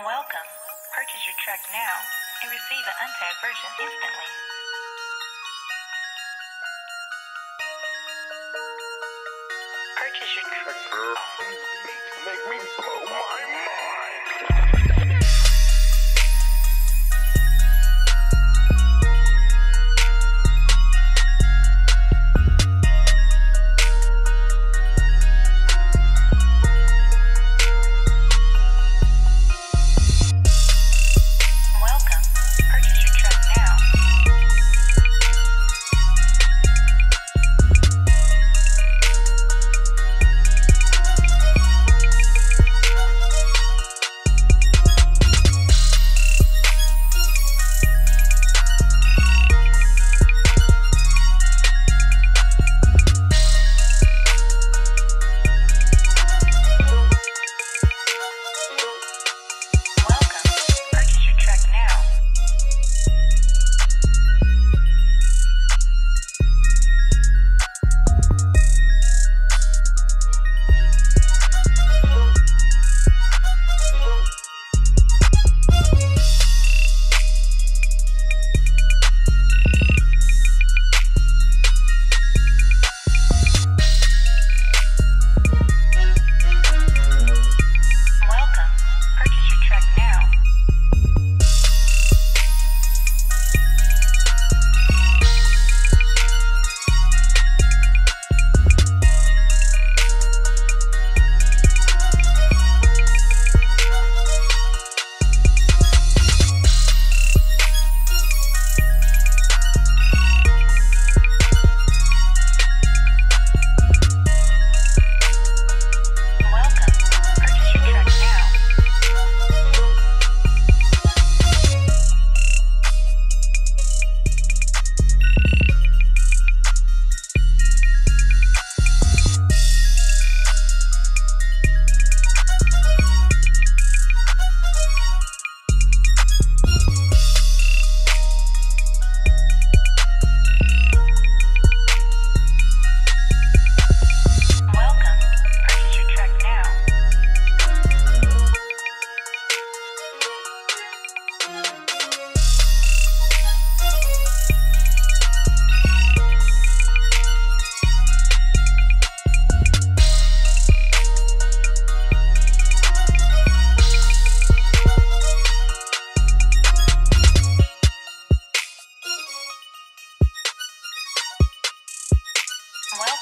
Welcome. Purchase your truck now and receive an untagged version instantly. Purchase your truck. Make me blow my mind.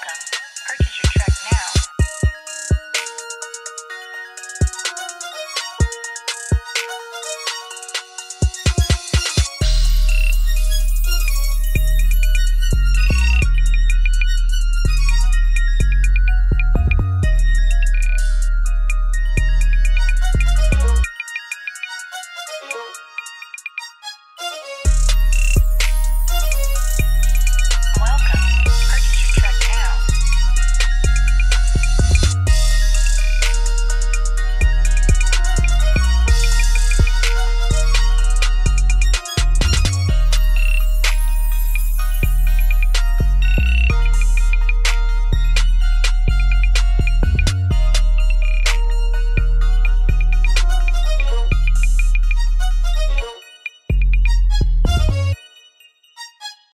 Welcome.